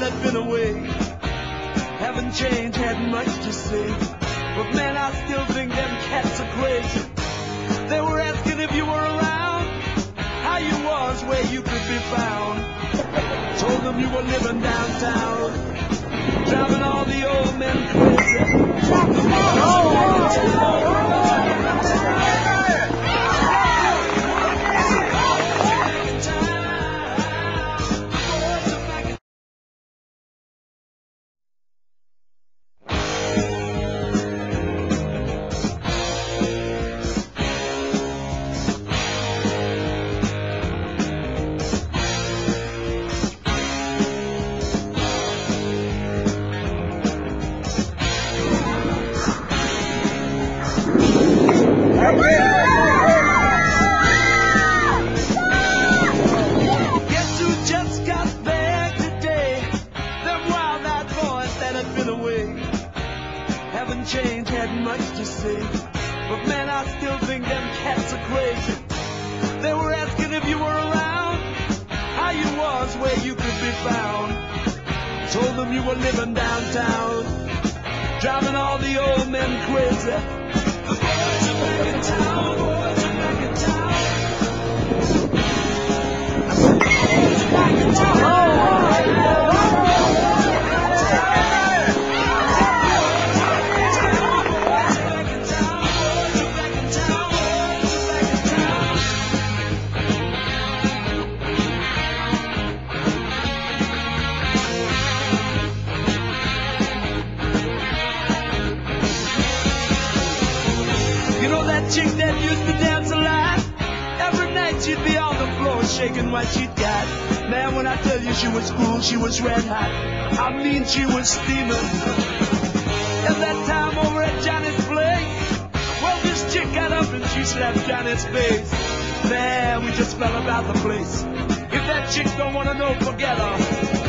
had been away haven't changed, hadn't much to say. But man, I still think them cats are crazy. They were asking if you were around, how you was, where you could be found. Told them you were living downtown, had been away haven't changed, hadn't much to say. But man, I still think them cats are crazy. They were asking if you were around, how you was, where you could be found. Told them you were living downtown, driving all the old men crazy. The boys are back in town, chick that used to dance a lot? Every night she'd be on the floor shaking what she'd got. Man, when I tell you she was cool, she was red hot. I mean, she was steaming. And that time over at Johnny's place, well, this chick got up and she slapped Johnny's face. Man, we just fell about the place. If that chick don't wanna know, forget her.